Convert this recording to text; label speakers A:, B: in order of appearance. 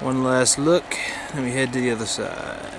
A: One last look, then we head to the other side.